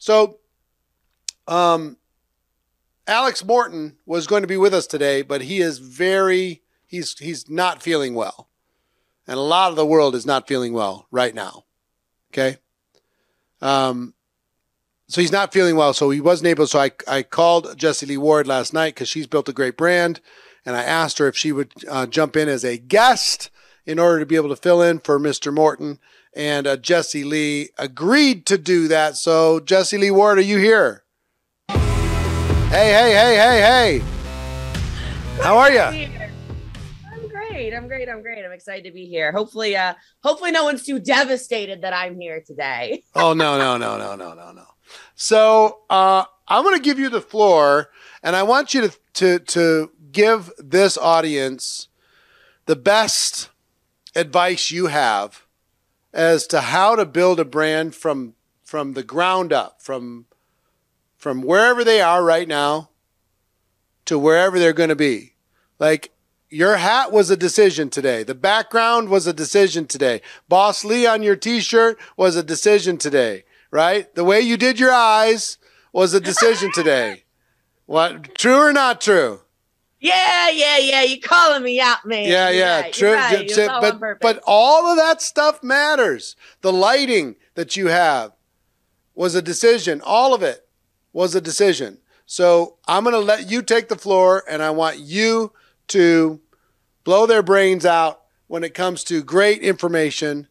So, um, Alex Morton was going to be with us today, but he is very he's he's not feeling well, and a lot of the world is not feeling well right now. Okay. Um, so he's not feeling well, so he wasn't able. So I I called Jessie Lee Ward last night because she's built a great brand, and I asked her if she would uh, jump in as a guest in order to be able to fill in for Mr. Morton. And uh, Jessie Lee agreed to do that. So Jessie Lee Ward, are you here? Hey, hey, hey, hey, hey. How are you? I'm great. I'm great. I'm great. I'm excited to be here. Hopefully, uh, hopefully no one's too devastated that I'm here today. oh no, no, no, no, no, no, no. So uh, I'm going to give you the floor, and I want you to to to give this audience the best advice you have as to how to build a brand from from the ground up, from from wherever they are right now to wherever they're going to be. Like your hat was a decision today. The background was a decision today. Boss Lee on your t-shirt was a decision today, right? The way you did your eyes was a decision today. What true or not true? Yeah, yeah, yeah. You calling me out, man. Yeah, yeah. Right, true. right. but but all of that stuff matters. The lighting that you have was a decision. All of it was a decision. So I'm going to let you take the floor, and I want you to blow their brains out when it comes to great information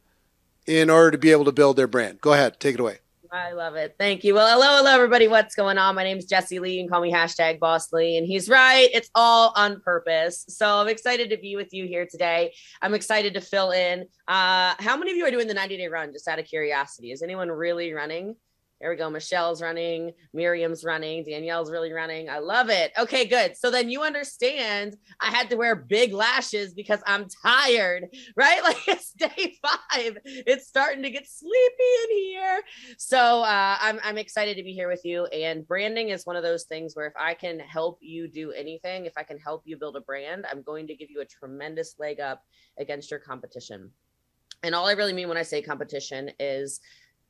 in order to be able to build their brand. Go ahead, take it away. I love it. Thank you. Well, hello, hello, everybody. What's going on? My name is Jessie Lee. You can call me hashtag Boss Lee. And he's right. It's all on purpose. So I'm excited to be with you here today. I'm excited to fill in. Uh, how many of you are doing the 90 day run? Just out of curiosity, is anyone really running? There we go. Michelle's running. Miriam's running. Danielle's really running. I love it. Okay, good. So then you understand I had to wear big lashes because I'm tired, right? Like it's day five. It's starting to get sleepy in here. So uh, I'm, I'm excited to be here with you. And branding is one of those things where if I can help you do anything, if I can help you build a brand, I'm going to give you a tremendous leg up against your competition. And all I really mean when I say competition is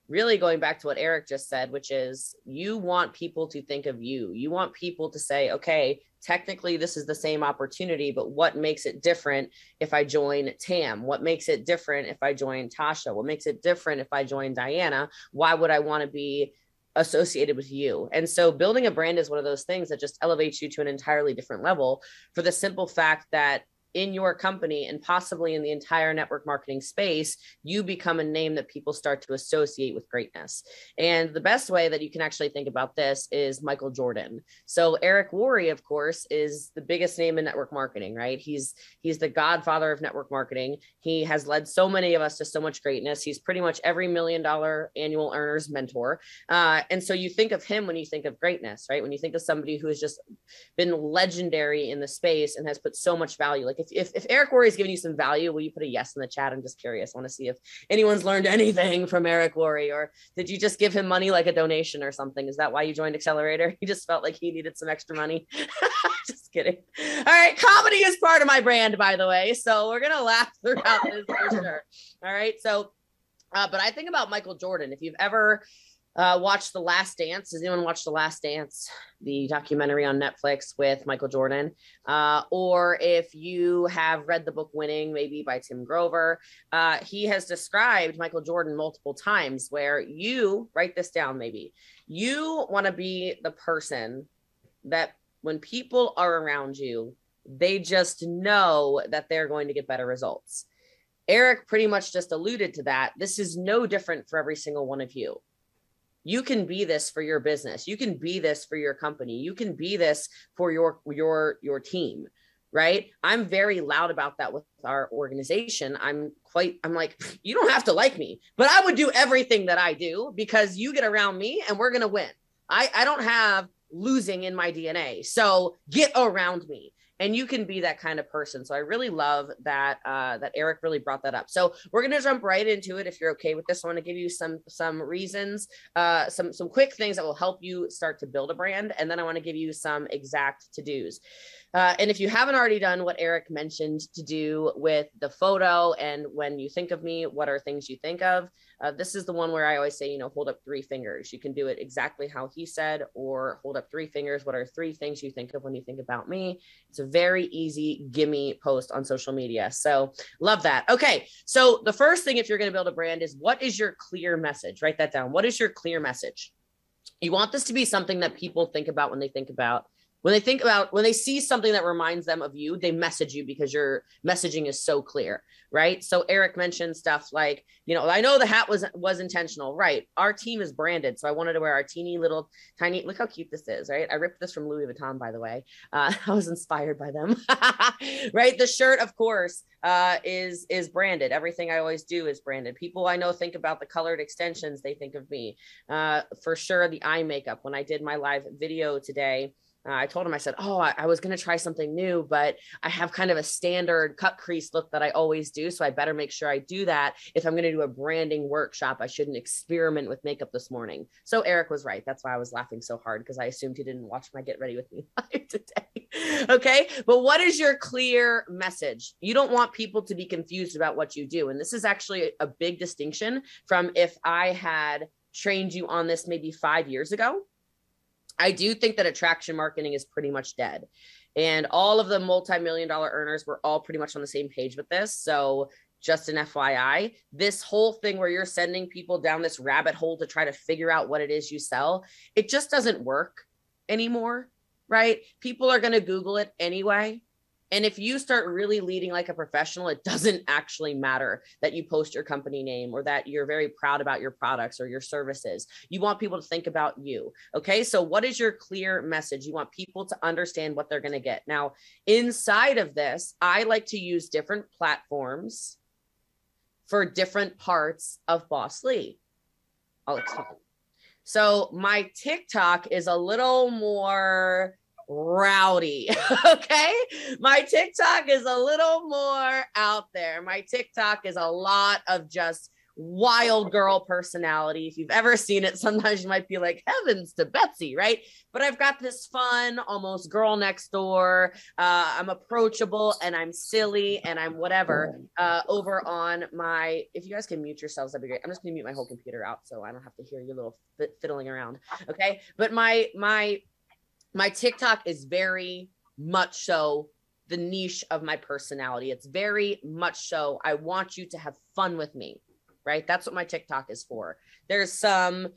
really going back to what Eric just said, which is you want people to think of you. You want people to say, okay, technically this is the same opportunity, but what makes it different if I join Tam? What makes it different if I join Tasha? What makes it different if I join Diana? Why would I want to be associated with you. And so building a brand is one of those things that just elevates you to an entirely different level for the simple fact that in your company and possibly in the entire network marketing space, you become a name that people start to associate with greatness. And the best way that you can actually think about this is Michael Jordan. So Eric Worre, of course, is the biggest name in network marketing, right? He's he's the godfather of network marketing. He has led so many of us to so much greatness. He's pretty much every million dollar annual earner's mentor. Uh, and so you think of him when you think of greatness, right? When you think of somebody who has just been legendary in the space and has put so much value, like if, if, if Eric Worre is giving you some value, will you put a yes in the chat? I'm just curious. I want to see if anyone's learned anything from Eric Worre, or did you just give him money like a donation or something? Is that why you joined Accelerator? He just felt like he needed some extra money. just kidding. All right. Comedy is part of my brand, by the way. So we're going to laugh throughout this for sure. All right. So, uh, but I think about Michael Jordan. If you've ever, uh, watch The Last Dance. Does anyone watch The Last Dance, the documentary on Netflix with Michael Jordan? Uh, or if you have read the book Winning, maybe by Tim Grover, uh, he has described Michael Jordan multiple times where you write this down, maybe you want to be the person that when people are around you, they just know that they're going to get better results. Eric pretty much just alluded to that. This is no different for every single one of you you can be this for your business. You can be this for your company. You can be this for your your your team right? I'm very loud about that with our organization. I'm quite i'm like you don't have to like me but i would do everything that i do because you get around me and we're going to win. I i don't have losing in my dna so get around me and you can be that kind of person. So i really love that uh, that eric really brought that up. So we're going to jump right into it if you're okay with this i want to give you some some reasons uh, some some quick things that will help you start to build a brand. And then i want to give you some exact to do's uh, and if you haven't already done what Eric mentioned to do with the photo and when you think of me, what are things you think of? Uh, this is the one where I always say, you know, hold up three fingers. You can do it exactly how he said, or hold up three fingers. What are three things you think of when you think about me? It's a very easy gimme post on social media. So love that. Okay. So the first thing, if you're going to build a brand, is what is your clear message? Write that down. What is your clear message? You want this to be something that people think about when they think about when they think about when they see something that reminds them of you they message you because your messaging is so clear right? So eric mentioned stuff like you know i know the hat was was intentional. Right. Our team is branded so i wanted to wear our teeny little tiny look how cute this is right? I ripped this from louis vuitton by the way. Uh, i was inspired by them. Right? The shirt of course uh, is is branded. Everything i always do is branded. People i know think about the colored extensions they think of me. Uh, for sure the eye makeup. When i did my live video today uh, I told him, I said, Oh, I, I was going to try something new, but I have kind of a standard cut crease look that I always do. So I better make sure I do that. If I'm going to do a branding workshop, I shouldn't experiment with makeup this morning. So Eric was right. That's why I was laughing so hard because I assumed he didn't watch my Get Ready With Me live today. okay. But what is your clear message? You don't want people to be confused about what you do. And this is actually a big distinction from if I had trained you on this maybe five years ago I do think that attraction marketing is pretty much dead. And all of the multi-million dollar earners were all pretty much on the same page with this. So just an FYI, this whole thing where you're sending people down this rabbit hole to try to figure out what it is you sell, it just doesn't work anymore, right? People are going to Google it anyway. And if you start really leading like a professional, it doesn't actually matter that you post your company name or that you're very proud about your products or your services. You want people to think about you. Okay. So, what is your clear message? You want people to understand what they're going to get. Now, inside of this, I like to use different platforms for different parts of Boss Lee. I'll explain. So, my TikTok is a little more rowdy. okay. My TikTok is a little more out there. My TikTok is a lot of just wild girl personality. If you've ever seen it, sometimes you might be like, heavens to Betsy, right? But I've got this fun, almost girl next door. Uh, I'm approachable and I'm silly and I'm whatever uh, over on my. If you guys can mute yourselves, that'd be great. I'm just gonna mute my whole computer out so I don't have to hear you little fiddling around. Okay. But my, my, my TikTok is very much so the niche of my personality. It's very much so I want you to have fun with me, right? That's what my TikTok is for. There's some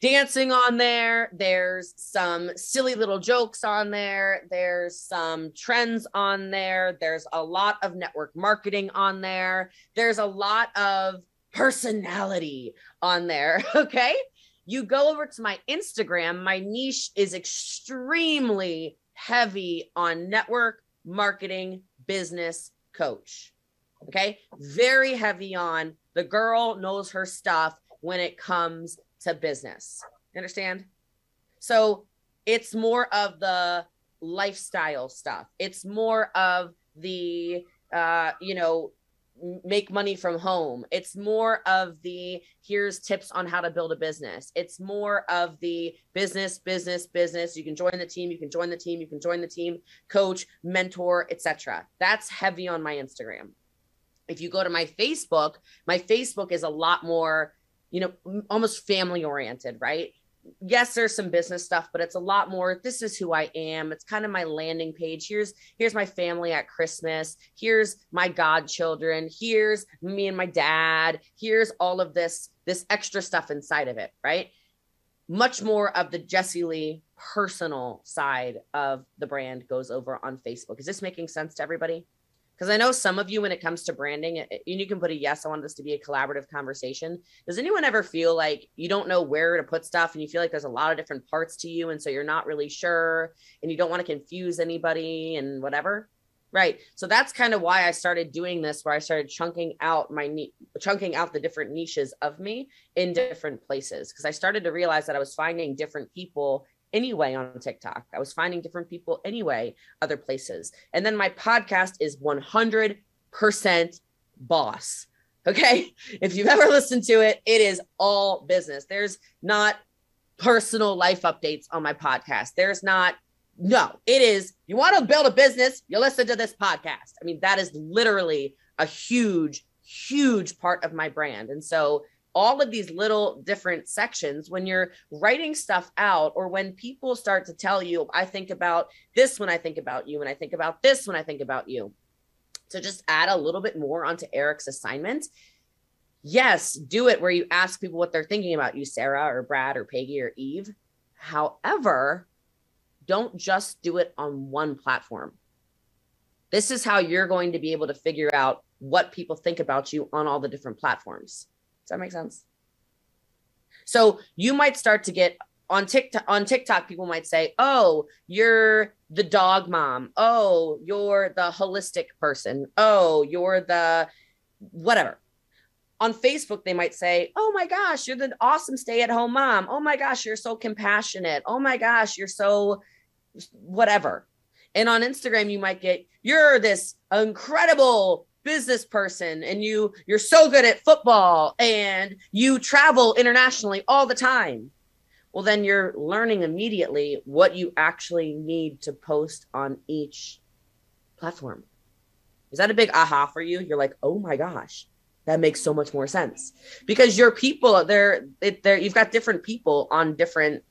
dancing on there, there's some silly little jokes on there, there's some trends on there, there's a lot of network marketing on there, there's a lot of personality on there, okay? You go over to my Instagram, my niche is extremely heavy on network marketing, business coach. Okay. Very heavy on the girl knows her stuff when it comes to business. understand? So it's more of the lifestyle stuff. It's more of the, uh, you know, make money from home. It's more of the here's tips on how to build a business. It's more of the business, business, business. You can join the team, you can join the team, you can join the team, coach, mentor, etc. That's heavy on my Instagram. If you go to my Facebook, my Facebook is a lot more, you know, almost family oriented, right? Yes there's some business stuff but it's a lot more this is who i am. It's kind of my landing page. Here's here's my family at christmas. Here's my godchildren. Here's me and my dad. Here's all of this this extra stuff inside of it right? Much more of the jessie lee personal side of the brand goes over on facebook. Is this making sense to everybody because I know some of you, when it comes to branding, and you can put a yes, I want this to be a collaborative conversation. Does anyone ever feel like you don't know where to put stuff and you feel like there's a lot of different parts to you? And so you're not really sure and you don't want to confuse anybody and whatever? Right. So that's kind of why I started doing this, where I started chunking out my chunking out the different niches of me in different places. Because I started to realize that I was finding different people anyway on TikTok. I was finding different people anyway, other places. And then my podcast is 100% boss. Okay. If you've ever listened to it, it is all business. There's not personal life updates on my podcast. There's not, no, it is, you want to build a business, you listen to this podcast. I mean, that is literally a huge, huge part of my brand. And so, all of these little different sections when you're writing stuff out or when people start to tell you i think about this when i think about you and i think about this when i think about you. So just add a little bit more onto eric's assignment. Yes do it where you ask people what they're thinking about you sarah or brad or peggy or eve. However don't just do it on one platform. This is how you're going to be able to figure out what people think about you on all the different platforms does that make sense? So you might start to get on TikTok on TikTok, people might say, Oh, you're the dog mom. Oh, you're the holistic person. Oh, you're the whatever. On Facebook, they might say, Oh my gosh, you're the awesome stay-at-home mom. Oh my gosh, you're so compassionate. Oh my gosh, you're so whatever. And on Instagram, you might get, you're this incredible business person and you you're so good at football and you travel internationally all the time. Well then you're learning immediately what you actually need to post on each platform. Is that a big aha for you? You're like oh my gosh that makes so much more sense. Because your people they're they're you've got different people on different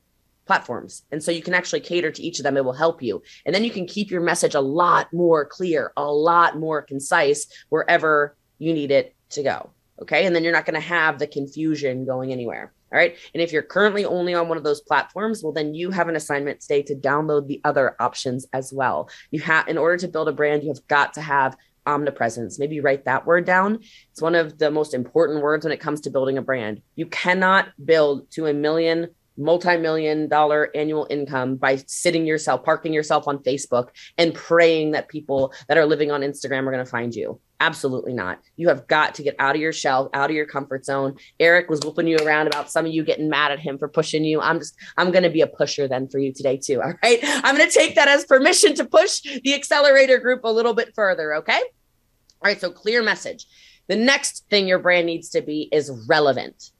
platforms. And so you can actually cater to each of them. It will help you. And then you can keep your message a lot more clear, a lot more concise wherever you need it to go. Okay. And then you're not going to have the confusion going anywhere. All right. And if you're currently only on one of those platforms, well, then you have an assignment today to download the other options as well. You have, in order to build a brand, you have got to have omnipresence. Maybe write that word down. It's one of the most important words when it comes to building a brand. You cannot build to a million multi-million dollar annual income by sitting yourself parking yourself on facebook and praying that people that are living on instagram are going to find you. Absolutely not. You have got to get out of your shell out of your comfort zone. Eric was whooping you around about some of you getting mad at him for pushing you. I'm just i'm going to be a pusher then for you today too all right? I'm going to take that as permission to push the accelerator group a little bit further okay? All right so clear message. The next thing your brand needs to be is relevant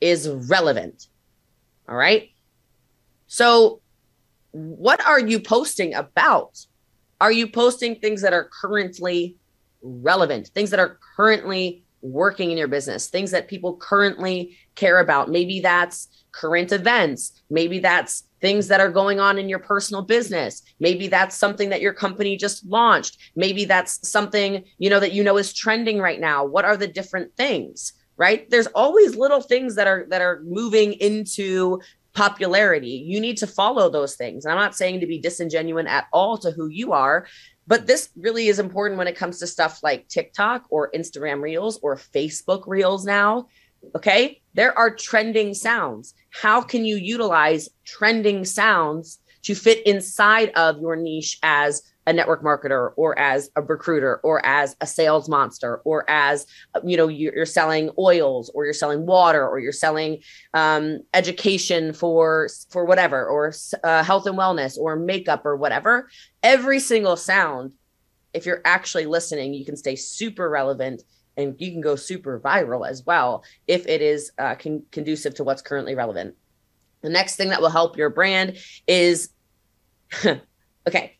is relevant all right. So, what are you posting about? Are you posting things that are currently relevant, things that are currently working in your business, things that people currently care about? Maybe that's current events. Maybe that's things that are going on in your personal business. Maybe that's something that your company just launched. Maybe that's something, you know, that you know is trending right now. What are the different things? Right? There's always little things that are that are moving into popularity. You need to follow those things. And i'm not saying to be disingenuous at all to who you are but this really is important when it comes to stuff like tiktok or instagram reels or facebook reels now okay? There are trending sounds. How can you utilize trending sounds to fit inside of your niche as a network marketer or as a recruiter or as a sales monster or as you know you're selling oils or you're selling water or you're selling um, education for for whatever or uh, health and wellness or makeup or whatever every single sound if you're actually listening you can stay super relevant and you can go super viral as well if it is uh, con- conducive to what's currently relevant. The next thing that will help your brand is okay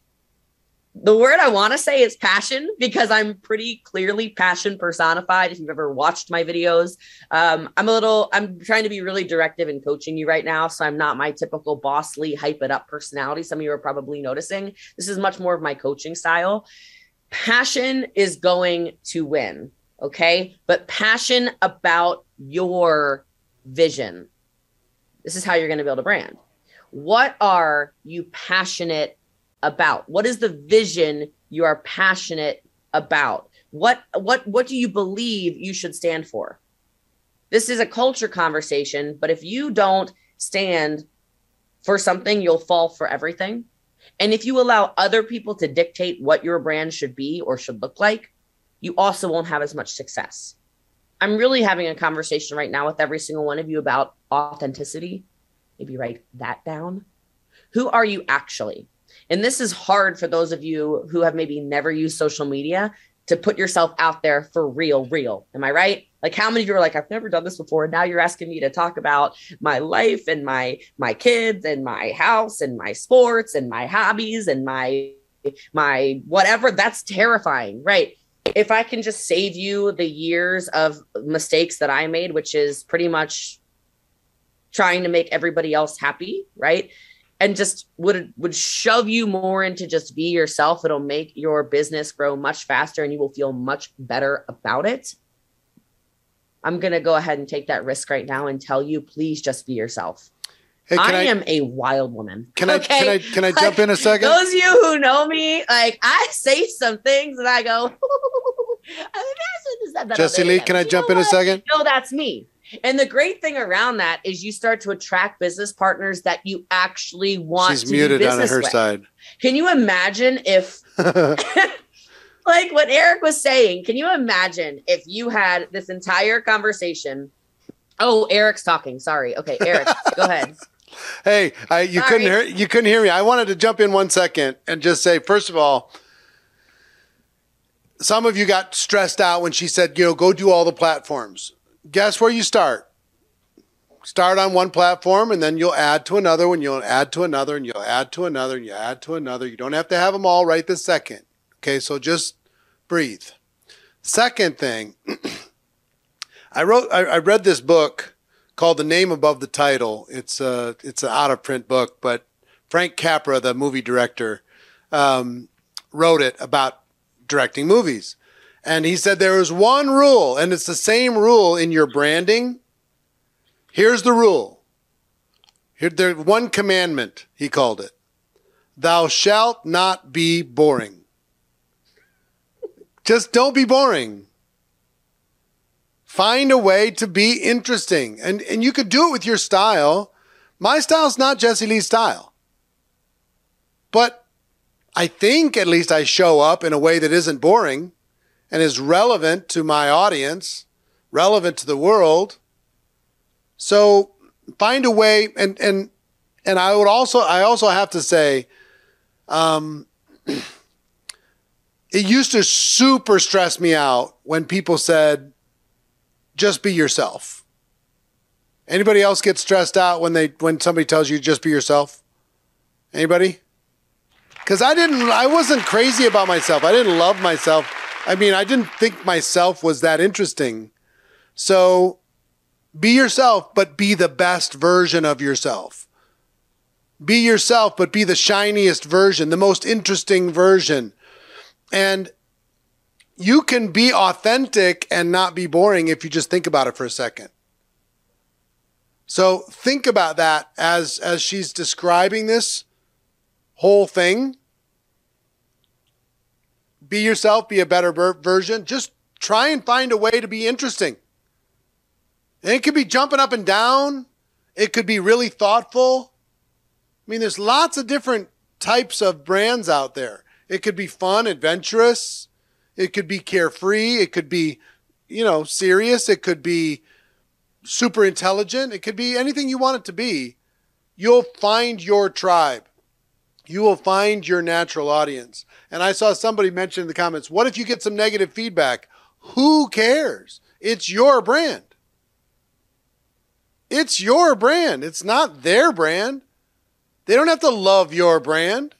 the word I want to say is passion because I'm pretty clearly passion personified. If you've ever watched my videos, um, I'm a little, I'm trying to be really directive in coaching you right now. So I'm not my typical Boss Lee, hype it up personality. Some of you are probably noticing this is much more of my coaching style. Passion is going to win. Okay. But passion about your vision. This is how you're going to build a brand. What are you passionate about? What is the vision you are passionate about? What what what do you believe you should stand for? This is a culture conversation, but if you don't stand for something, you'll fall for everything. And if you allow other people to dictate what your brand should be or should look like, you also won't have as much success. I'm really having a conversation right now with every single one of you about authenticity. Maybe write that down Who are you actually? And this is hard for those of you who have maybe never used social media to put yourself out there for real, real. Am I right? Like how many of you are like, I've never done this before. And now you're asking me to talk about my life and my my kids and my house and my sports and my hobbies and my my whatever. That's terrifying, right? If I can just save you the years of mistakes that I made, which is pretty much trying to make everybody else happy, right? And just would would shove you more into just be yourself it'll make your business grow much faster and you will feel much better about it i'm going to go ahead and take that risk right now and tell you please just be yourself hey, I, I, am a wild woman. Can okay? I can I can I jump like, in a second? Those of you who know me, like I say some things and I go, Jessie Lee, can I jump in a second? No, that's me. And the great thing around that is you start to attract business partners that you actually want She's to muted do business on her with. side. Can you imagine if like what Eric was saying, can you imagine if you had this entire conversation? Oh, Eric's talking. Sorry. Okay, Eric, go ahead. Hey, I, you Sorry. couldn't hear you couldn't hear me. I wanted to jump in one second and just say, first of all, some of you got stressed out when she said, you know, go do all the platforms guess where you start? Start on one platform and then you'll add to another one, you'll add to another, and you'll add to another, and you add to another. You don't have to have them all right this second. Okay, so just breathe. Second thing, I wrote I, I, read this book called The Name Above the Title. It's a it's an out of print book, but Frank Capra, the movie director, um, wrote it about directing movies. And he said there is one rule, and it's the same rule in your branding. Here's the rule. Here, there one commandment, he called it. Thou shalt not be boring. Just don't be boring. Find a way to be interesting. And, and you could do it with your style. My style's not Jessie Lee's style. But I think at least I show up in a way that isn't boring and is relevant to my audience, relevant to the world. So find a way and and and I would also I also have to say um it used to super stress me out when people said just be yourself. Anybody else get stressed out when they when somebody tells you just be yourself? Anybody? Cuz I didn't I wasn't crazy about myself. I didn't love myself. I mean, I didn't think myself was that interesting. So be yourself, but be the best version of yourself. Be yourself, but be the shiniest version, the most interesting version. And you can be authentic and not be boring if you just think about it for a second. So think about that as as she's describing this whole thing be yourself, be a better version. Just try and find a way to be interesting. And it could be jumping up and down, it could be really thoughtful. I mean, there's lots of different types of brands out there. It could be fun, adventurous, it could be carefree, it could be, you know, serious, it could be super intelligent, it could be anything you want it to be. You'll find your tribe. You will find your natural audience. And I saw somebody mention in the comments, what if you get some negative feedback? Who cares? It's your brand. It's your brand. It's not their brand. They don't have to love your brand.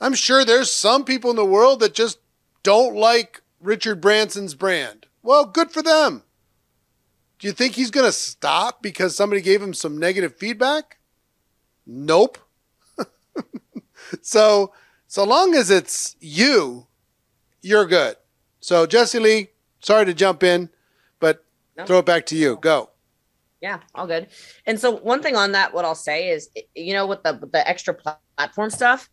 I'm sure there's some people in the world that just don't like Richard Branson's brand. Well, good for them. Do you think he's going to stop because somebody gave him some negative feedback? Nope. So so long as it's you, you're good. So Jessie Lee, sorry to jump in, but no. throw it back to you. Go. Yeah, all good. And so one thing on that, what I'll say is, you know, with the with the extra platform stuff,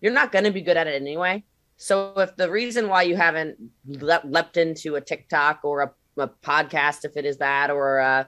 you're not going to be good at it anyway. So if the reason why you haven't le- leapt into a TikTok or a, a podcast, if it is that, or uh,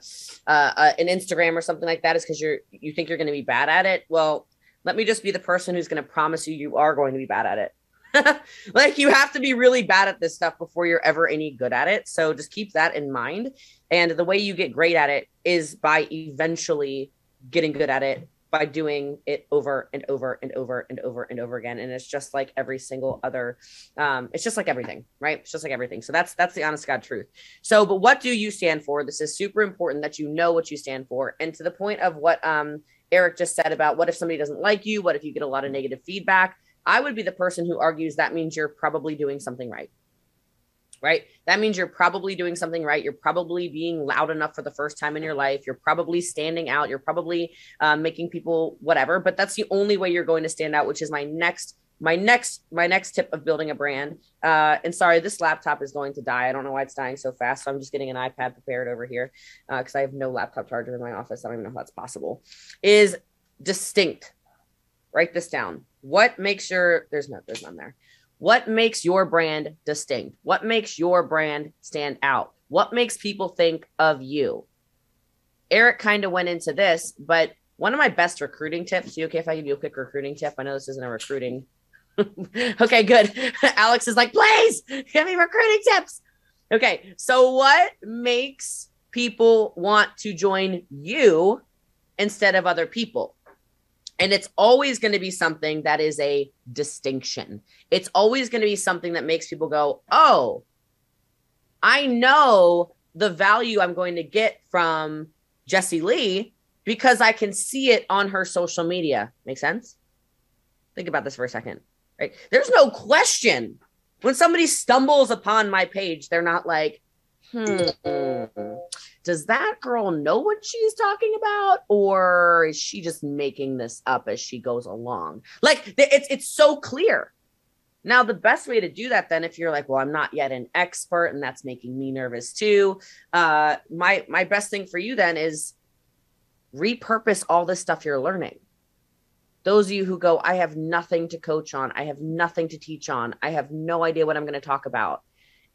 uh, an Instagram or something like that, is because you're you think you're going to be bad at it. Well, let me just be the person who's going to promise you you are going to be bad at it. like you have to be really bad at this stuff before you're ever any good at it. So just keep that in mind. And the way you get great at it is by eventually getting good at it by doing it over and over and over and over and over again and it's just like every single other um it's just like everything right it's just like everything so that's that's the honest god truth so but what do you stand for this is super important that you know what you stand for and to the point of what um eric just said about what if somebody doesn't like you what if you get a lot of negative feedback i would be the person who argues that means you're probably doing something right right? That means you're probably doing something right. You're probably being loud enough for the first time in your life. You're probably standing out. You're probably um, making people whatever. But that's the only way you're going to stand out, which is my next my next my next tip of building a brand uh and sorry this laptop is going to die i don't know why it's dying so fast so i'm just getting an ipad prepared over here because uh, i have no laptop charger in my office i don't even know how that's possible is distinct write this down what makes your there's no there's none there what makes your brand distinct? What makes your brand stand out? What makes people think of you? Eric kind of went into this, but one of my best recruiting tips. You okay if I give you a quick recruiting tip? I know this isn't a recruiting. okay, good. Alex is like, please give me recruiting tips. Okay, so what makes people want to join you instead of other people? And it's always going to be something that is a distinction. It's always going to be something that makes people go, oh, I know the value I'm going to get from Jessie Lee because I can see it on her social media. Make sense? Think about this for a second, right? There's no question. When somebody stumbles upon my page, they're not like, hmm, does that girl know what she's talking about? Or is she just making this up as she goes along? Like it's it's so clear. Now the best way to do that then if you're like well i'm not yet an expert and that's making me nervous too uh my my best thing for you then is repurpose all this stuff you're learning those of you who go i have nothing to coach on i have nothing to teach on i have no idea what i'm going to talk about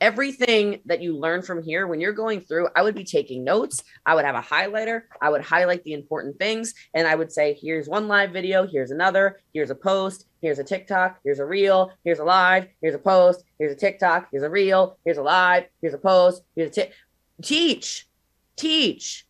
everything that you learn from here when you're going through i would be taking notes i would have a highlighter i would highlight the important things and i would say here's one live video here's another here's a post here's a tiktok here's a reel here's a live here's a post here's a tiktok here's a reel here's a live here's a post here's a t- teach teach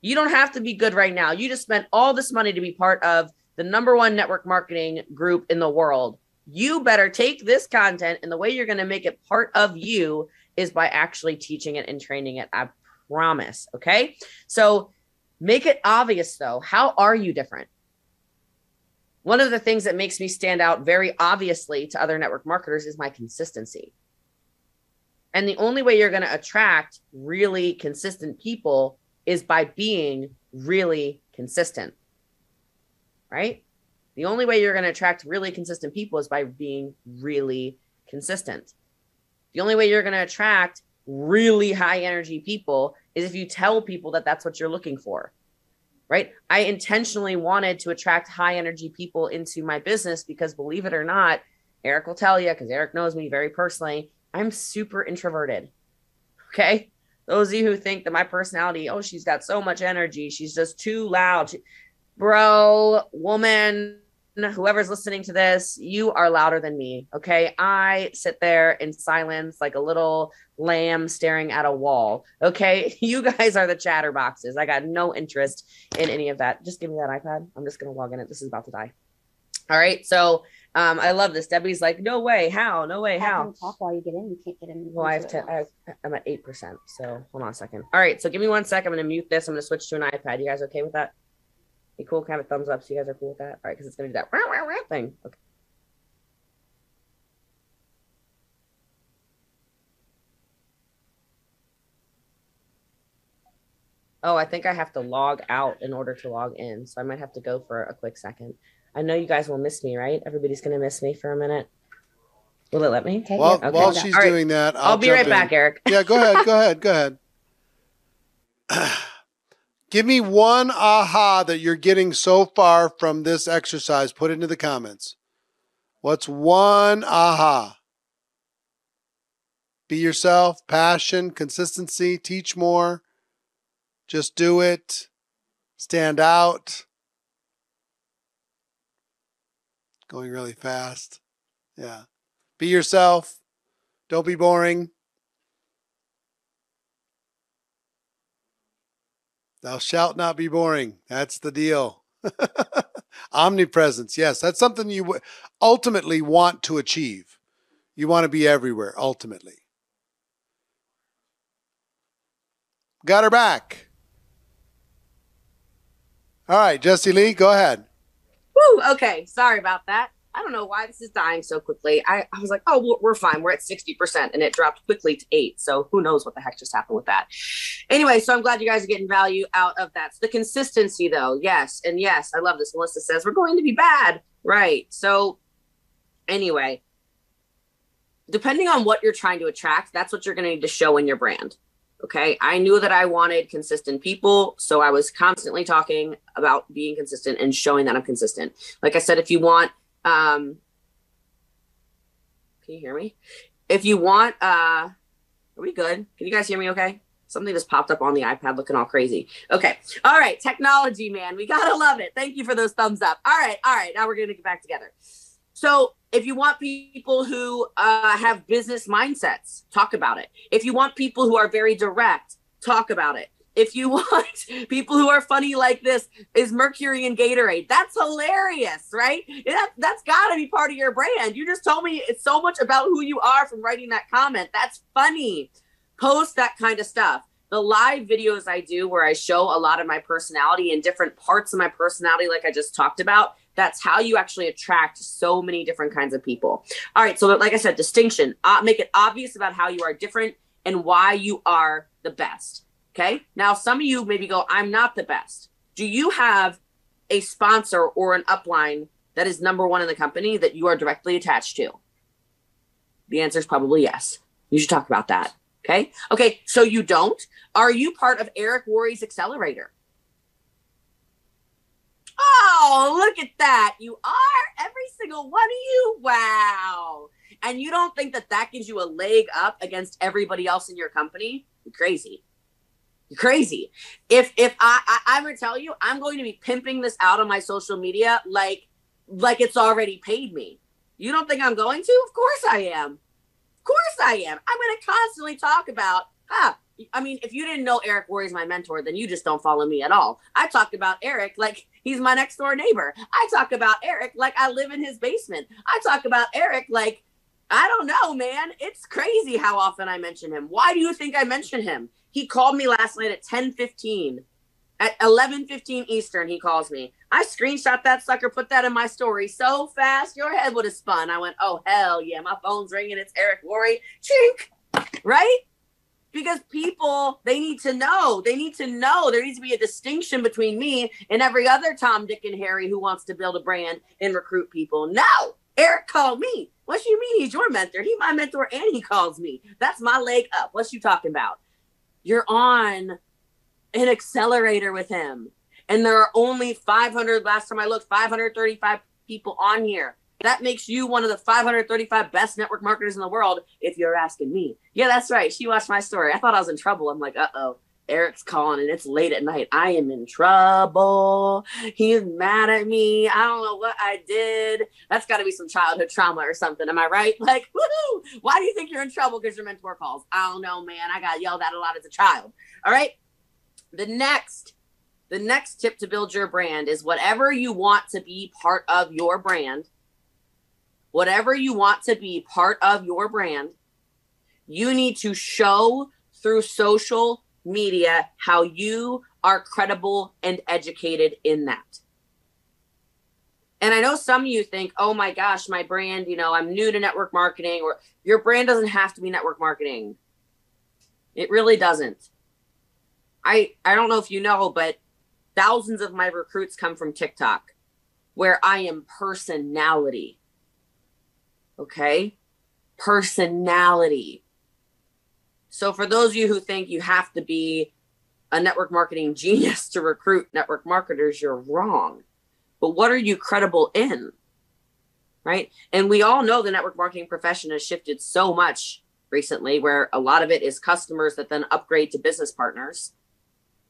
you don't have to be good right now you just spent all this money to be part of the number one network marketing group in the world you better take this content and the way you're going to make it part of you is by actually teaching it and training it. I promise. Okay. So make it obvious though. How are you different? One of the things that makes me stand out very obviously to other network marketers is my consistency. And the only way you're going to attract really consistent people is by being really consistent. Right? The only way you're going to attract really consistent people is by being really consistent. The only way you're going to attract really high energy people is if you tell people that that's what you're looking for. Right? I intentionally wanted to attract high energy people into my business because believe it or not, Eric will tell you because Eric knows me very personally, I'm super introverted. Okay? Those of you who think that my personality, oh, she's got so much energy, she's just too loud. Bro, woman, whoever's listening to this, you are louder than me. Okay. I sit there in silence like a little lamb staring at a wall. Okay. You guys are the chatterboxes. I got no interest in any of that. Just give me that iPad. I'm just going to log in it. This is about to die. All right. So um, I love this. Debbie's like, no way. How? No way. How? Talk while you get in. You can't get in. Well, I have to. I I'm at 8%. So hold on a second. All right. So give me one sec. I'm going to mute this. I'm going to switch to an iPad. You guys okay with that? Be cool. Kind of thumbs up so you guys are cool with that. All right, because it's gonna do that thing. Okay. Oh, I think I have to log out in order to log in. So I might have to go for a quick second. I know you guys will miss me, right? Everybody's gonna miss me for a minute. Will it let me? Okay, while, okay. while she's doing that, I'll, I'll be right in. back, Eric. Yeah, go ahead. Go ahead. Go ahead. Give me one aha that you're getting so far from this exercise. Put it into the comments. What's one aha? Be yourself, passion, consistency, teach more. Just do it. Stand out. Going really fast. Yeah. Be yourself. Don't be boring. Thou shalt not be boring. That's the deal. Omnipresence. Yes, that's something you ultimately want to achieve. You want to be everywhere, ultimately. Got her back. All right, Jessie Lee, go ahead. Woo, okay. Sorry about that. I don't know why this is dying so quickly. I, I was like, oh, we're fine. We're at 60%. And it dropped quickly to eight. So who knows what the heck just happened with that. Anyway, so I'm glad you guys are getting value out of that. So the consistency, though, yes. And yes, I love this. Melissa says, we're going to be bad. Right. So anyway, depending on what you're trying to attract, that's what you're going to need to show in your brand. Okay. I knew that I wanted consistent people. So I was constantly talking about being consistent and showing that I'm consistent. Like I said, if you want, um, can you hear me? If you want, uh, are we good? Can you guys hear me okay? Something just popped up on the iPad looking all crazy. Okay. All right. Technology, man. We got to love it. Thank you for those thumbs up. All right. All right. Now we're going to get back together. So if you want people who uh, have business mindsets, talk about it. If you want people who are very direct, talk about it. If you want people who are funny like this, is Mercury and Gatorade. That's hilarious, right? That, that's got to be part of your brand. You just told me it's so much about who you are from writing that comment. That's funny. Post that kind of stuff. The live videos I do where I show a lot of my personality and different parts of my personality, like I just talked about, that's how you actually attract so many different kinds of people. All right. So, like I said, distinction, uh, make it obvious about how you are different and why you are the best. Okay. Now, some of you maybe go, I'm not the best. Do you have a sponsor or an upline that is number one in the company that you are directly attached to? The answer is probably yes. You should talk about that. Okay. Okay. So you don't. Are you part of Eric Worre's accelerator? Oh, look at that. You are every single one of you. Wow. And you don't think that that gives you a leg up against everybody else in your company? You're crazy. You're crazy. If if I, I I'm gonna tell you, I'm going to be pimping this out on my social media like like it's already paid me. You don't think I'm going to? Of course I am. Of course I am. I'm gonna constantly talk about, ah, I mean, if you didn't know Eric Worre is my mentor, then you just don't follow me at all. I talk about Eric like he's my next door neighbor. I talk about Eric like I live in his basement. I talk about Eric like I don't know, man. It's crazy how often I mention him. Why do you think I mention him? He called me last night at 10:15. At 11:15 Eastern, he calls me. I screenshot that sucker, put that in my story so fast, your head would have spun. I went, "Oh hell yeah, my phone's ringing. It's Eric Worre." Chink, right? because people they need to know they need to know there needs to be a distinction between me and every other tom dick and harry who wants to build a brand and recruit people no eric called me what you mean he's your mentor he's my mentor and he calls me that's my leg up What you talking about you're on an accelerator with him and there are only 500 last time i looked 535 people on here that makes you one of the 535 best network marketers in the world, if you're asking me. Yeah, that's right. She watched my story. I thought I was in trouble. I'm like, uh oh, Eric's calling and it's late at night. I am in trouble. He's mad at me. I don't know what I did. That's got to be some childhood trauma or something. Am I right? Like, woohoo! Why do you think you're in trouble because your mentor calls? I don't know, man. I got yelled at a lot as a child. All right. The next, the next tip to build your brand is whatever you want to be part of your brand whatever you want to be part of your brand, you need to show through social media how you are credible and educated in that. And I know some of you think, oh my gosh, my brand, you know, I'm new to network marketing, or your brand doesn't have to be network marketing. It really doesn't. I I don't know if you know, but thousands of my recruits come from TikTok, where I am personality. Okay. Personality. So, for those of you who think you have to be a network marketing genius to recruit network marketers, you're wrong. But what are you credible in? Right. And we all know the network marketing profession has shifted so much recently, where a lot of it is customers that then upgrade to business partners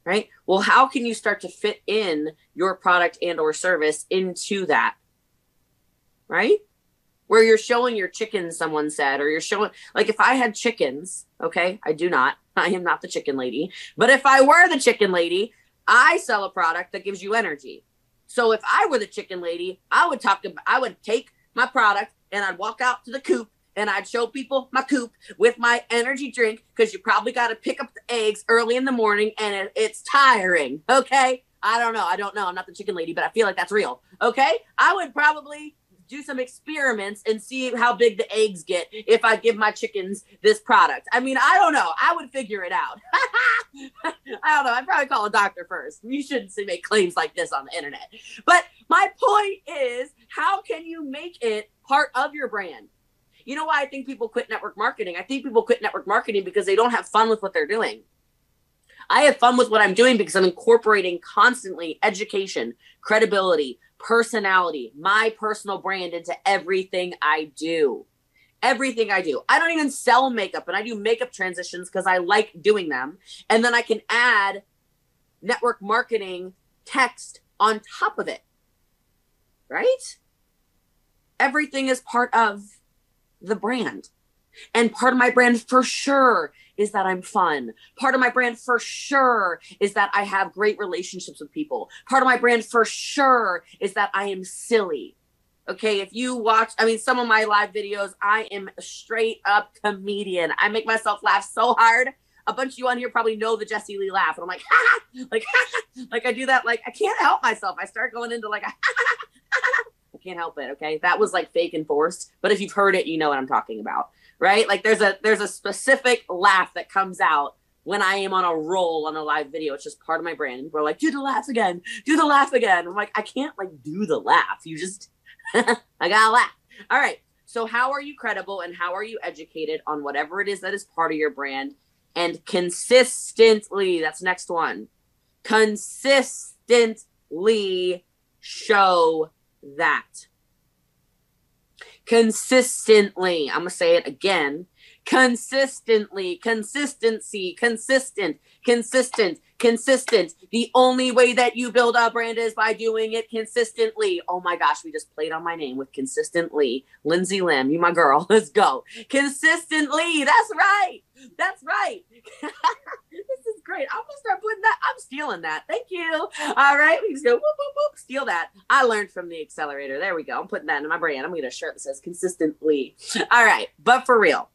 right well how can you start to fit in your product and or service into that right where you're showing your chickens, someone said, or you're showing, like, if I had chickens, okay, I do not, I am not the chicken lady, but if I were the chicken lady, I sell a product that gives you energy. So if I were the chicken lady, I would talk about, I would take my product and I'd walk out to the coop and I'd show people my coop with my energy drink because you probably got to pick up the eggs early in the morning and it, it's tiring. Okay. I don't know. I don't know. I'm not the chicken lady, but I feel like that's real. Okay. I would probably do some experiments and see how big the eggs get if I give my chickens this product. I mean, I don't know. I would figure it out. I don't know. I'd probably call a doctor first. You shouldn't make claims like this on the internet. But my point is, how can you make it part of your brand? You know why I think people quit network marketing? I think people quit network marketing because they don't have fun with what they're doing. I have fun with what I'm doing because I'm incorporating constantly education, credibility, personality, my personal brand into everything I do. Everything I do. I don't even sell makeup and I do makeup transitions because I like doing them. And then I can add network marketing text on top of it. Right? Everything is part of the brand. And part of my brand for sure is that I'm fun. Part of my brand for sure is that I have great relationships with people. Part of my brand for sure is that I am silly. Okay, if you watch, I mean, some of my live videos, I am a straight up comedian. I make myself laugh so hard. A bunch of you on here probably know the Jessie Lee laugh, and I'm like, like, like I do that. Like I can't help myself. I start going into like, I can't help it. Okay, that was like fake and forced. But if you've heard it, you know what I'm talking about right? Like there's a there's a specific laugh that comes out when I am on a roll on a live video. It's just part of my brand. We're like, do the laugh again, do the laugh again. I'm like, I can't like do the laugh. You just I gotta laugh. All right. So how are you credible and how are you educated on whatever it is that is part of your brand and consistently, that's next one. Consistently show that consistently. I'm going to say it again consistently, consistency, consistent, consistent, consistent. The only way that you build a brand is by doing it consistently. Oh my gosh, we just played on my name with consistently. Lindsay Lim, you my girl. Let's go. Consistently. That's right. That's right. great. I'm gonna start putting that. I'm stealing that. Thank you. All right, we just go whoop whoop whoop. Steal that. I learned from the accelerator. There we go. I'm putting that in my brand. I'm gonna get a shirt that says consistently. All right, but for real.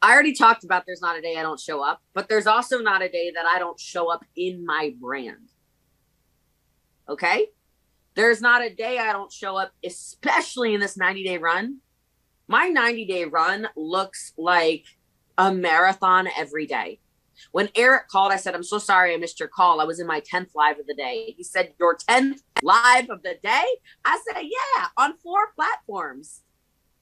I already talked about there's not a day I don't show up, but there's also not a day that I don't show up in my brand. Okay? There's not a day I don't show up, especially in this 90 day run. My 90 day run looks like a marathon every day. When Eric called, I said, I'm so sorry I missed your call. I was in my 10th live of the day. He said, Your 10th live of the day? I said, Yeah, on four platforms.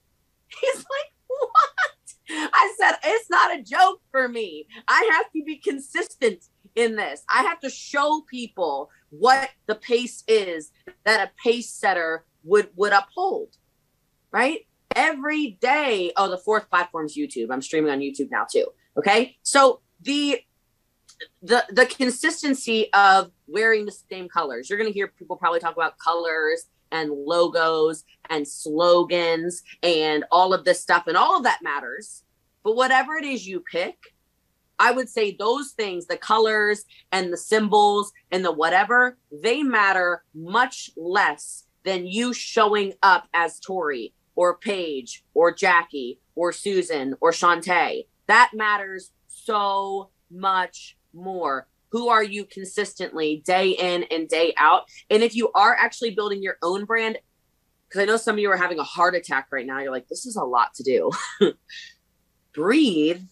He's like, What? I said, it's not a joke for me. I have to be consistent in this. I have to show people what the pace is that a pace setter would would uphold. Right? Every day. Oh, the fourth platform's YouTube. I'm streaming on YouTube now too. Okay? So the the the consistency of wearing the same colors. You're to hear people probably talk about colors and logos and slogans and all of this stuff and all of that matters but whatever it is you pick i would say those things the colors and the symbols and the whatever they matter much less than you showing up as tori or paige or jackie or susan or shantae. That matters so much more. Who are you consistently day in and day out? And if you are actually building your own brand because i know some of you are having a heart attack right now. You're like this is a lot to do. Breathe.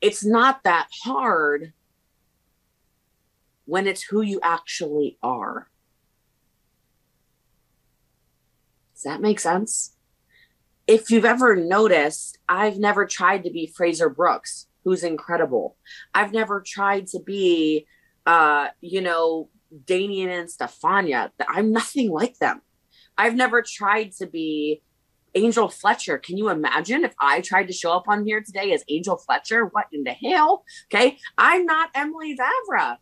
It's not that hard when it's who you actually are. Does that make sense if you've ever noticed i've never tried to be fraser brooks who's incredible. I've never tried to be, uh, you know, Danian and Stefania. I'm nothing like them. I've never tried to be Angel Fletcher. Can you imagine if I tried to show up on here today as Angel Fletcher? What in the hell? Okay. I'm not Emily Vavra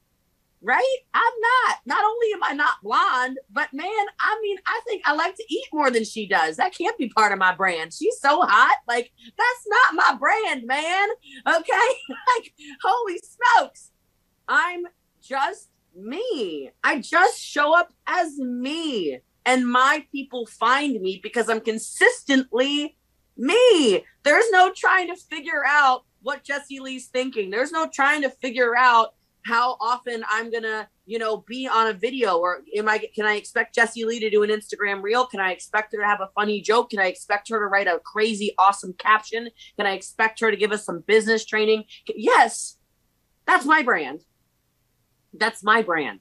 right? I'm not. Not only am I not blonde, but man, I mean, I think I like to eat more than she does. That can't be part of my brand. She's so hot. Like, that's not my brand, man. Okay. like, holy smokes. I'm just me. I just show up as me. And my people find me because I'm consistently me. There's no trying to figure out what Jessie Lee's thinking. There's no trying to figure out how often I'm gonna, you know, be on a video or am I can I expect Jessie Lee to do an Instagram reel? Can I expect her to have a funny joke? Can I expect her to write a crazy awesome caption? Can I expect her to give us some business training? Yes. That's my brand. That's my brand.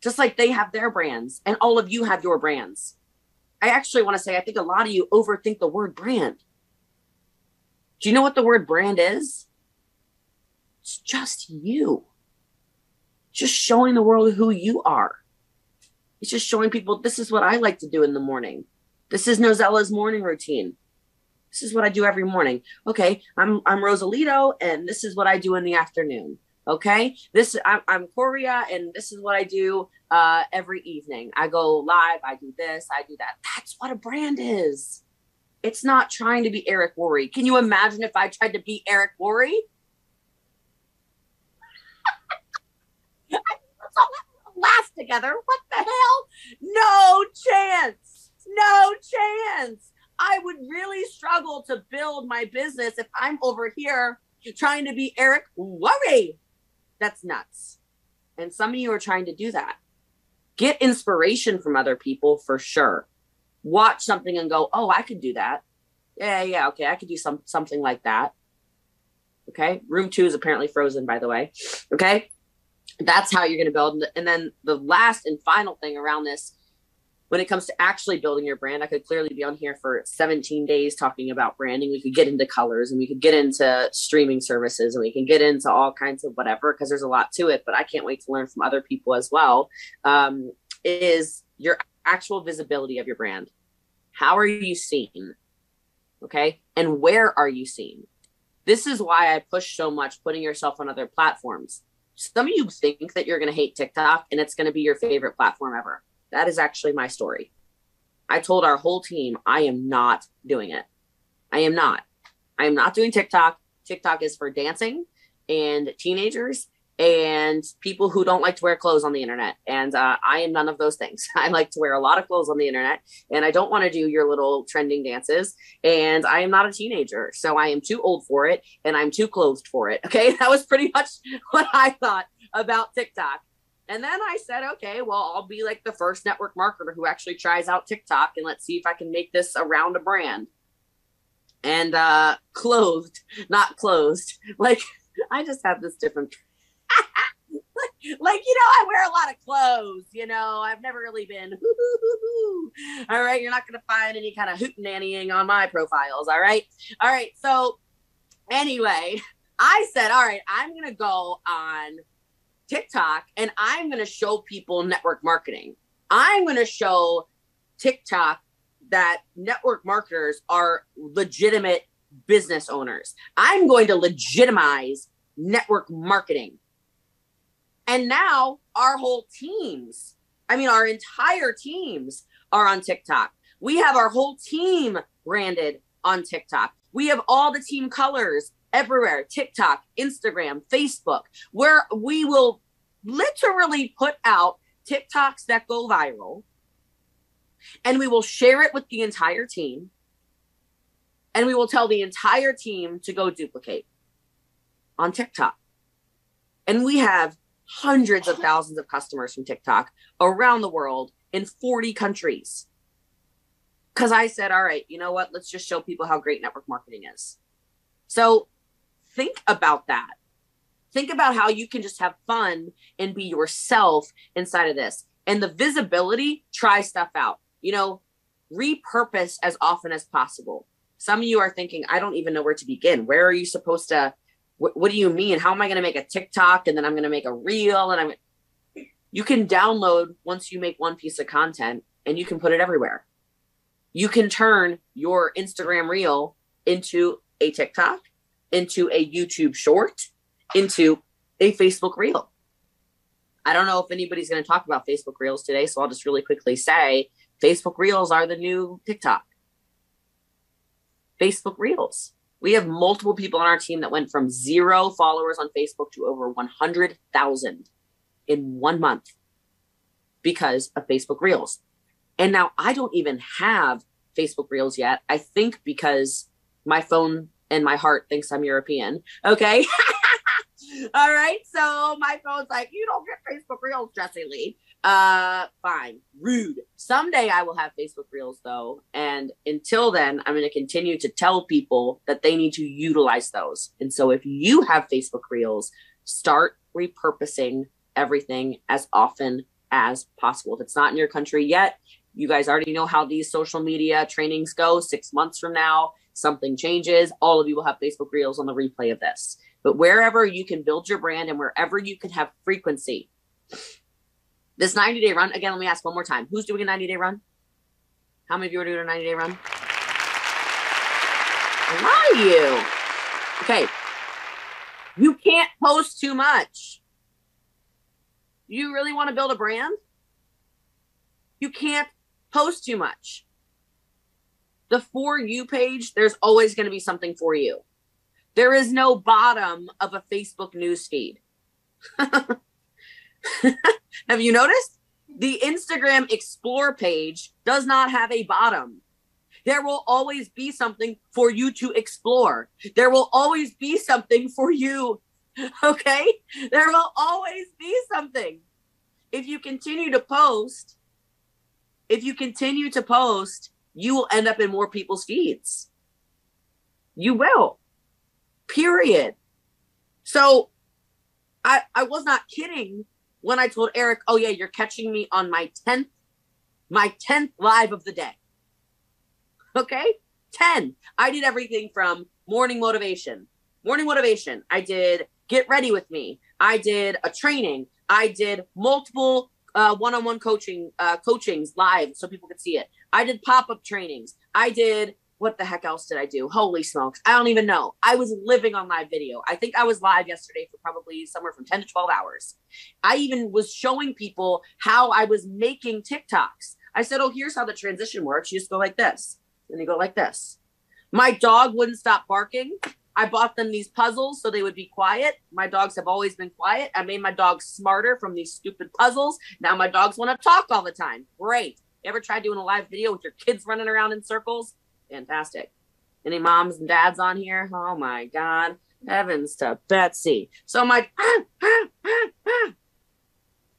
Just like they have their brands and all of you have your brands. I actually want to say I think a lot of you overthink the word brand. Do you know what the word brand is? It's just you. Just showing the world who you are. It's just showing people this is what I like to do in the morning. This is Nozella's morning routine. This is what I do every morning. Okay, I'm I'm Rosalito, and this is what I do in the afternoon. Okay, this I'm, I'm Coria, and this is what I do uh, every evening. I go live. I do this. I do that. That's what a brand is. It's not trying to be Eric Worre. Can you imagine if I tried to be Eric Worre? Laugh together. What the hell? No chance. No chance. I would really struggle to build my business if I'm over here trying to be Eric Worre. That's nuts. And some of you are trying to do that. Get inspiration from other people for sure watch something and go, oh, I could do that. Yeah, yeah, okay, I could do some something like that. Okay, room two is apparently frozen, by the way. Okay, that's how you're going to build. And then the last and final thing around this, when it comes to actually building your brand, I could clearly be on here for 17 days talking about branding. We could get into colors and we could get into streaming services and we can get into all kinds of whatever because there's a lot to it. But I can't wait to learn from other people as well. Um, is your actual visibility of your brand. How are you seen? Okay. And where are you seen? This is why I push so much putting yourself on other platforms. Some of you think that you're going to hate TikTok and it's going to be your favorite platform ever. That is actually my story. I told our whole team, I am not doing it. I am not. I am not doing TikTok. TikTok is for dancing and teenagers and people who don't like to wear clothes on the internet. And uh, I am none of those things. I like to wear a lot of clothes on the internet, and I don't want to do your little trending dances. And I am not a teenager, so I am too old for it, and I'm too clothed for it. Okay, that was pretty much what I thought about TikTok. And then I said, okay, well, I'll be like the first network marketer who actually tries out TikTok, and let's see if I can make this around a brand. And uh, clothed, not closed. Like I just have this different like, you know, I wear a lot of clothes, you know, I've never really been, all right, you're not going to find any kind of hoot nannying on my profiles. All right. All right. So, anyway, I said, all right, I'm going to go on TikTok and I'm going to show people network marketing. I'm going to show TikTok that network marketers are legitimate business owners. I'm going to legitimize network marketing. And now our whole teams, I mean, our entire teams are on TikTok. We have our whole team branded on TikTok. We have all the team colors everywhere TikTok, Instagram, Facebook, where we will literally put out TikToks that go viral and we will share it with the entire team and we will tell the entire team to go duplicate on TikTok. And we have hundreds of thousands of customers from TikTok around the world in 40 countries. Because I said, all right, you know what? Let's just show people how great network marketing is. So think about that. Think about how you can just have fun and be yourself inside of this. And the visibility, try stuff out. You know, repurpose as often as possible. Some of you are thinking, I don't even know where to begin. Where are you supposed to what, do you mean? How am I going to make a TikTok and then I'm going to make a reel and I'm you can download once you make one piece of content and you can put it everywhere. You can turn your Instagram reel into a TikTok, into a YouTube short, into a Facebook reel. I don't know if anybody's going to talk about Facebook reels today, so I'll just really quickly say Facebook reels are the new TikTok. Facebook reels. We have multiple people on our team that went from zero followers on Facebook to over 100,000 in one month because of Facebook Reels. And now I don't even have Facebook Reels yet. I think because my phone and my heart thinks I'm European. Okay. All right. So my phone's like, you don't get Facebook Reels, Jessie Lee. Uh, fine. Rude. Someday I will have Facebook Reels though. And until then, I'm going to continue to tell people that they need to utilize those. And so if you have Facebook Reels, start repurposing everything as often as possible. If it's not in your country yet, you guys already know how these social media trainings go. Six months from now, something changes. All of you will have Facebook Reels on the replay of this. But wherever you can build your brand and wherever you can have frequency, this 90 day run, again, let me ask one more time who's doing a 90 day run? How many of you are doing a 90 day run? A lot of you. Okay. You can't post too much. You really want to build a brand? You can't post too much. The for you page, there's always going to be something for you. There is no bottom of a Facebook newsfeed. have you noticed? The Instagram Explore page does not have a bottom. There will always be something for you to explore. There will always be something for you. Okay? There will always be something. If you continue to post, if you continue to post, you will end up in more people's feeds. You will. Period. So I I was not kidding when I told Eric, "Oh yeah, you're catching me on my 10th my 10th live of the day." Okay? 10. I did everything from morning motivation. Morning motivation. I did get ready with me. I did a training. I did multiple uh, one-on-one coaching uh, coachings live so people could see it. I did pop-up trainings. I did what the heck else did I do? Holy smokes. I don't even know. I was living on live video. I think I was live yesterday for probably somewhere from 10 to 12 hours. I even was showing people how I was making TikToks. I said, Oh, here's how the transition works. You just go like this. and you go like this. My dog wouldn't stop barking. I bought them these puzzles so they would be quiet. My dogs have always been quiet. I made my dogs smarter from these stupid puzzles. Now my dogs want to talk all the time. Great. You ever tried doing a live video with your kids running around in circles? Fantastic. Any moms and dads on here? Oh my God. Heavens to Betsy. So my, ah, ah, ah,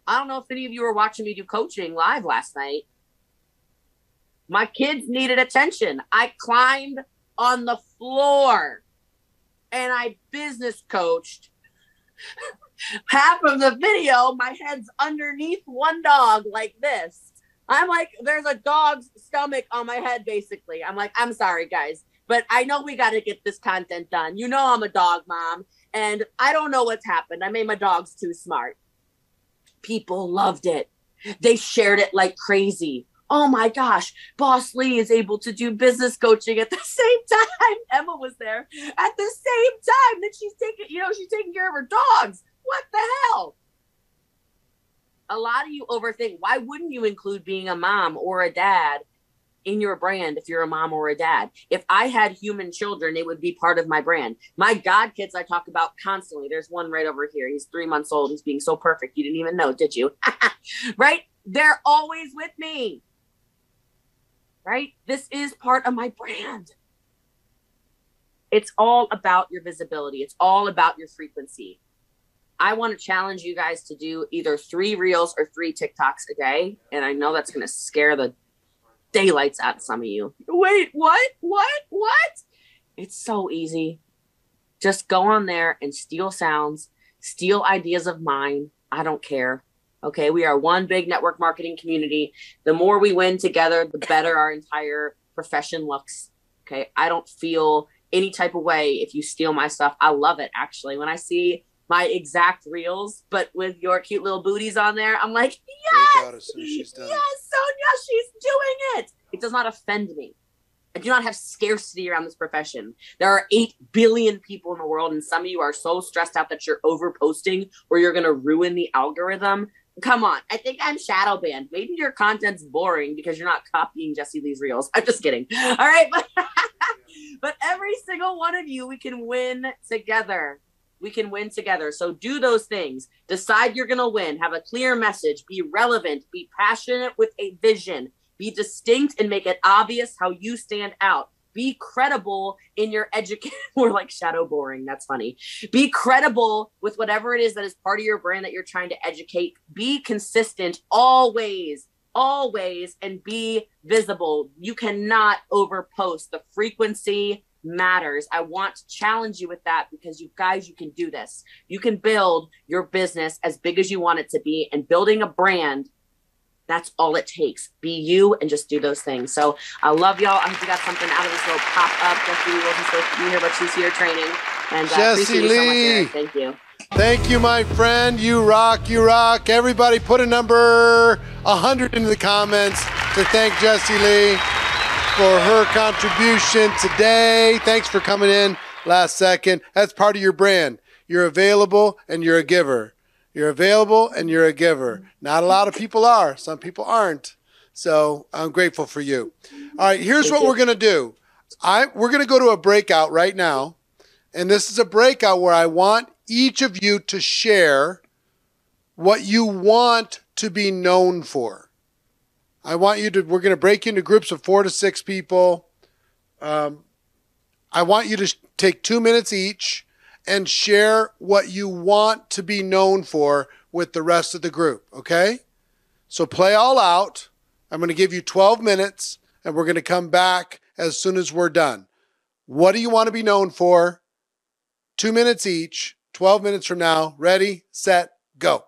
I don't know if any of you were watching me do coaching live last night. My kids needed attention. I climbed on the floor and I business coached. Half of the video, my head's underneath one dog like this. I'm like, there's a dog's stomach on my head, basically. I'm like, I'm sorry, guys, but I know we got to get this content done. You know, I'm a dog mom, and I don't know what's happened. I made my dogs too smart. People loved it. They shared it like crazy oh my gosh, Boss Lee is able to do business coaching at the same time. Emma was there at the same time that she's taking, you know, she's taking care of her dogs. What the hell? A lot of you overthink. Why wouldn't you include being a mom or a dad in your brand if you're a mom or a dad? If I had human children, it would be part of my brand. My God kids, I talk about constantly. There's one right over here. He's three months old. He's being so perfect. You didn't even know, did you? right? They're always with me right? This is part of my brand. It's all about your visibility, it's all about your frequency. I want to challenge you guys to do either three reels or three TikToks a day. And I know that's going to scare the daylights out of some of you. Wait, what? What? What? It's so easy. Just go on there and steal sounds, steal ideas of mine. I don't care. Okay, we are one big network marketing community. The more we win together, the better our entire profession looks. Okay, I don't feel any type of way if you steal my stuff. I love it actually. When I see my exact reels, but with your cute little booties on there, I'm like, yes, yes, Sonia, she's doing it. It does not offend me. I do not have scarcity around this profession. There are 8 billion people in the world, and some of you are so stressed out that you're over posting or you're going to ruin the algorithm come on. I think I'm shadow banned. Maybe your content's boring because you're not copying Jessie Lee's reels. I'm just kidding. All right. But, but every single one of you, we can win together. We can win together. So do those things. Decide you're going to win. Have a clear message. Be relevant. Be passionate with a vision. Be distinct and make it obvious how you stand out. Be credible in your education. More like shadow boring. That's funny. Be credible with whatever it is that is part of your brand that you're trying to educate. Be consistent always always and be visible. You cannot overpost. The frequency matters. I want to challenge you with that because you guys, you can do this. You can build your business as big as you want it to be and building a brand. That's all it takes. Be you and just do those things. So I love y'all. I hope you got something out of this little pop up. Jessie wasn't supposed to be here, but she's here training. And uh, Jessie appreciate you so much, Lee. Thank you. Thank you, my friend. You rock, you rock. Everybody put a number 100 into the comments to thank Jessie Lee for her contribution today. Thanks for coming in last second. That's part of your brand. You're available and you're a giver. You're available and you're a giver. Not a lot of people are. Some people aren't. So I'm grateful for you. All right, here's Thank what you. we're gonna do. I we're gonna go to a breakout right now. And this is a breakout where I want each of you to share what you want to be known for. I want you to, we're going to break into groups of four to six people. Um, I want you to sh- take two minutes each and share what you want to be known for with the rest of the group. Okay? So play all out. I'm going to give you 12 minutes and we're going to come back as soon as we're done. What do you want to be known for? Two minutes each, 12 minutes from now. Ready, set, go.